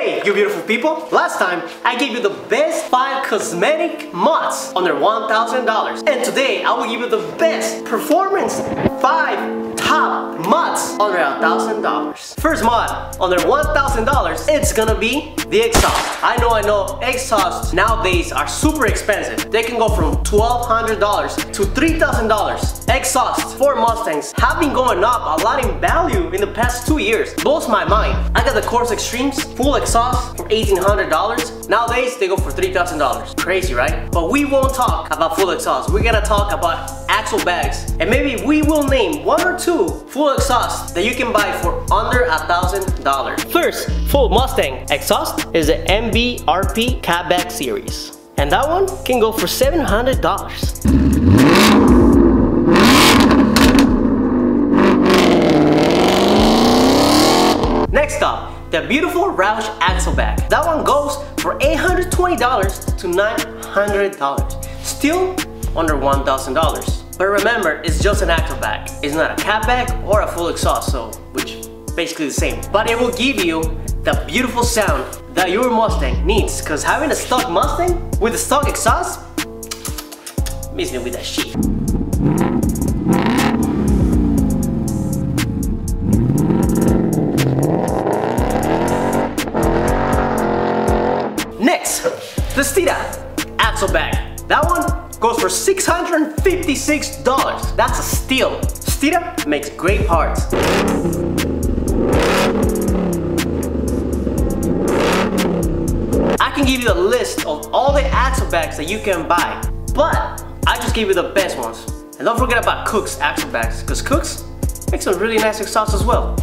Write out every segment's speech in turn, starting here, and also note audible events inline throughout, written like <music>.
Hey, you beautiful people! Last time, I gave you the best 5 cosmetic mods under $1,000. And today, I will give you the best performance 5 top mods under $1,000. First mod, under $1,000, it's gonna be the exhaust. I know, I know, exhausts nowadays are super expensive. They can go from $1,200 to $3,000. Exhausts for Mustangs have been going up a lot in value in the past two years. Blows my mind. I got the Corsa Extremes full exhaust for $1,800. Nowadays, they go for $3,000. Crazy, right? But we won't talk about full exhaust. We're gonna talk about axle-backs. And maybe we will name one or two full exhaust that you can buy for under a thousand dollars. First, full Mustang exhaust is the MBRP Catback series. And that one can go for $700. Next up, the beautiful Roush axle-back. That one goes for $820 to $900. Still under $1,000. But remember, it's just an axle-back. It's not a catback or a full exhaust, so which basically the same. But it will give you the beautiful sound that your Mustang needs. Cause having a stock Mustang with a stock exhaust, miss me with that shit. Next, the Steeda axle-back. That one goes for $656. That's a steal. Steeda makes great parts. I can give you a list of all the axle-backs that you can buy, but I just gave you the best ones. And don't forget about Kooks axle bags, because Kooks makes some really nice exhausts as well.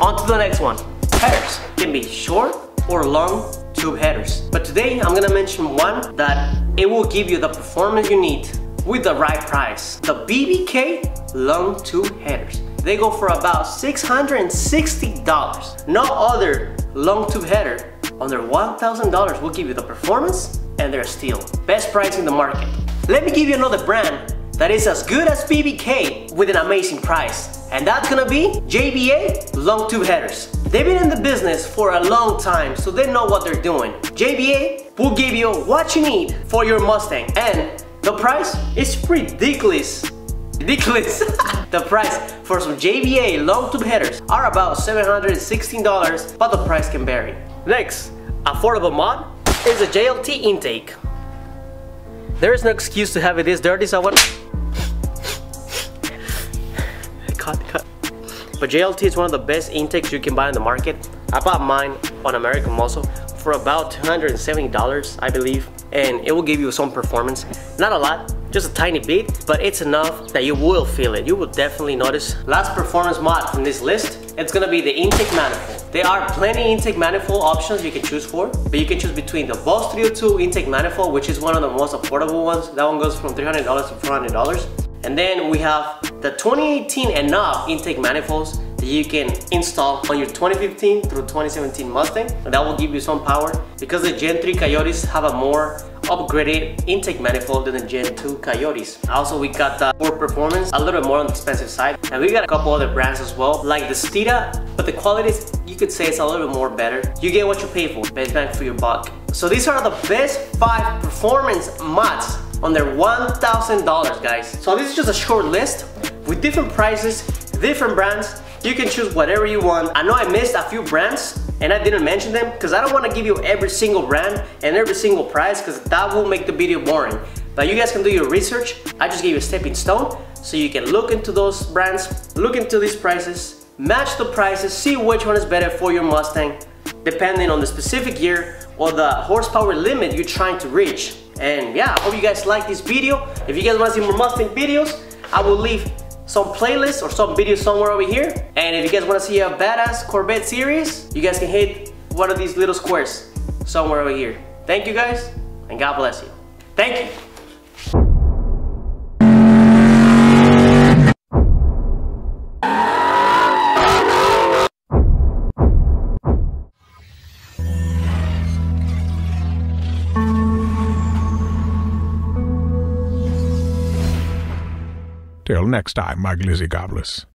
On to the next one. Headers can be short or long tube headers. But today I'm gonna mention one that it will give you the performance you need with the right price. The BBK long tube headers. They go for about $660. No other long tube header under $1,000 will give you the performance and they're still best price in the market. Let me give you another brand that is as good as BBK with an amazing price. And that's gonna be JBA long tube headers. They've been in the business for a long time, so they know what they're doing. JBA will give you what you need for your Mustang, and the price is ridiculous. Ridiculous. <laughs> the price for some JBA long tube headers are about $716, but the price can vary. Next, affordable mod is a JLT intake. There is no excuse to have it this dirty, so I cut, cut. But JLT is one of the best intakes you can buy on the market. I bought mine on American Muscle for about $270, I believe. And it will give you some performance. Not a lot, just a tiny bit, but it's enough that you will feel it. You will definitely notice. Last performance mod from this list, it's gonna be the intake manifold. There are plenty intake manifold options you can choose for, but you can choose between the Boss 302 intake manifold, which is one of the most affordable ones. That one goes from $300 to $400. And then we have the 2018 and up intake manifolds that you can install on your 2015 through 2017 Mustang. And that will give you some power because the Gen 3 Coyotes have a more upgraded intake manifold than the Gen 2 Coyotes. Also, we got the Ford Performance, a little bit more on the expensive side. And we got a couple other brands as well, like the Steeda, but the quality, is, you could say it's a little bit more better. You get what you pay for, best bang for your buck. So these are the best five performance mods under $1,000 guys. So this is just a short list with different prices, different brands. You can choose whatever you want. I know I missed a few brands and I didn't mention them because I don't want to give you every single brand and every single price because that will make the video boring. But you guys can do your research. I just gave you a stepping stone so you can look into those brands, look into these prices, match the prices, see which one is better for your Mustang depending on the specific year or the horsepower limit you're trying to reach. And yeah, I hope you guys like this video. If you guys want to see more Mustang videos, I will leave some playlists or some videos somewhere over here. And if you guys want to see a badass Corvette series, you guys can hit one of these little squares somewhere over here. Thank you guys, and God bless you. Thank you. Till next time, my glizzy gobblers.